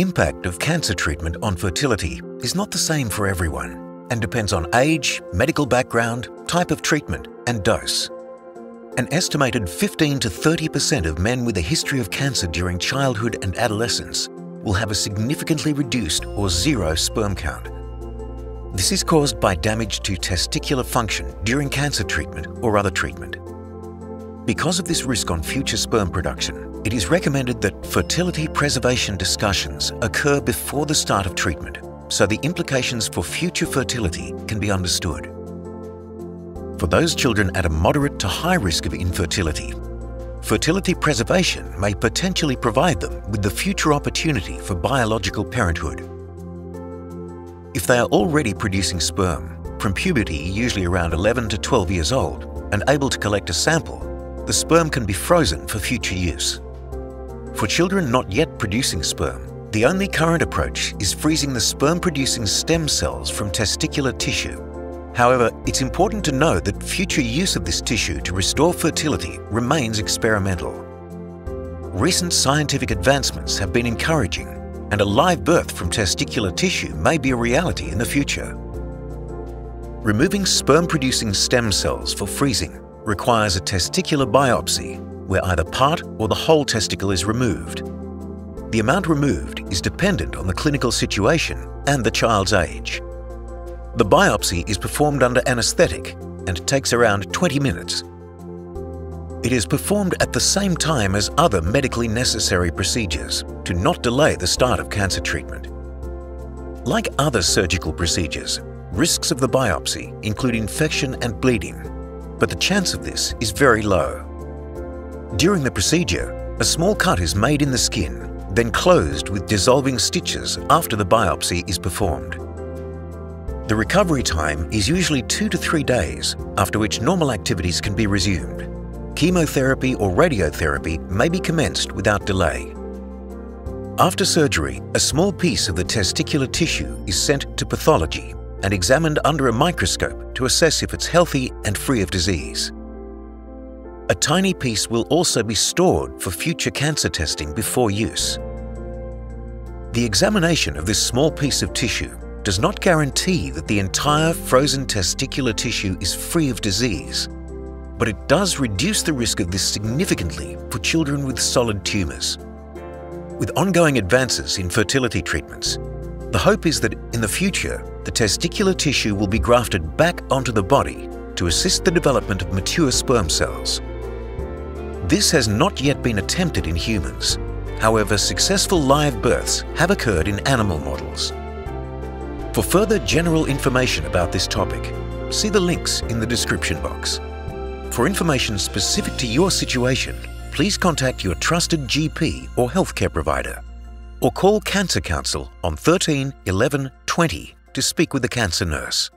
impact of cancer treatment on fertility is not the same for everyone and depends on age, medical background, type of treatment and dose. An estimated 15 to 30% of men with a history of cancer during childhood and adolescence will have a significantly reduced or zero sperm count. This is caused by damage to testicular function during cancer treatment or other treatment. Because of this risk on future sperm production, it is recommended that fertility preservation discussions occur before the start of treatment so the implications for future fertility can be understood. For those children at a moderate to high risk of infertility, fertility preservation may potentially provide them with the future opportunity for biological parenthood. If they are already producing sperm, from puberty usually around 11 to 12 years old, and able to collect a sample, the sperm can be frozen for future use. For children not yet producing sperm, the only current approach is freezing the sperm-producing stem cells from testicular tissue However, it's important to know that future use of this tissue to restore fertility remains experimental. Recent scientific advancements have been encouraging and a live birth from testicular tissue may be a reality in the future. Removing sperm-producing stem cells for freezing requires a testicular biopsy where either part or the whole testicle is removed. The amount removed is dependent on the clinical situation and the child's age. The biopsy is performed under anaesthetic and takes around 20 minutes. It is performed at the same time as other medically necessary procedures to not delay the start of cancer treatment. Like other surgical procedures, risks of the biopsy include infection and bleeding, but the chance of this is very low. During the procedure, a small cut is made in the skin, then closed with dissolving stitches after the biopsy is performed. The recovery time is usually two to three days, after which normal activities can be resumed. Chemotherapy or radiotherapy may be commenced without delay. After surgery, a small piece of the testicular tissue is sent to pathology and examined under a microscope to assess if it's healthy and free of disease. A tiny piece will also be stored for future cancer testing before use. The examination of this small piece of tissue does not guarantee that the entire frozen testicular tissue is free of disease, but it does reduce the risk of this significantly for children with solid tumours. With ongoing advances in fertility treatments, the hope is that in the future, the testicular tissue will be grafted back onto the body to assist the development of mature sperm cells. This has not yet been attempted in humans. However, successful live births have occurred in animal models. For further general information about this topic, see the links in the description box. For information specific to your situation, please contact your trusted GP or healthcare provider or call Cancer Council on 13 11 20 to speak with a cancer nurse.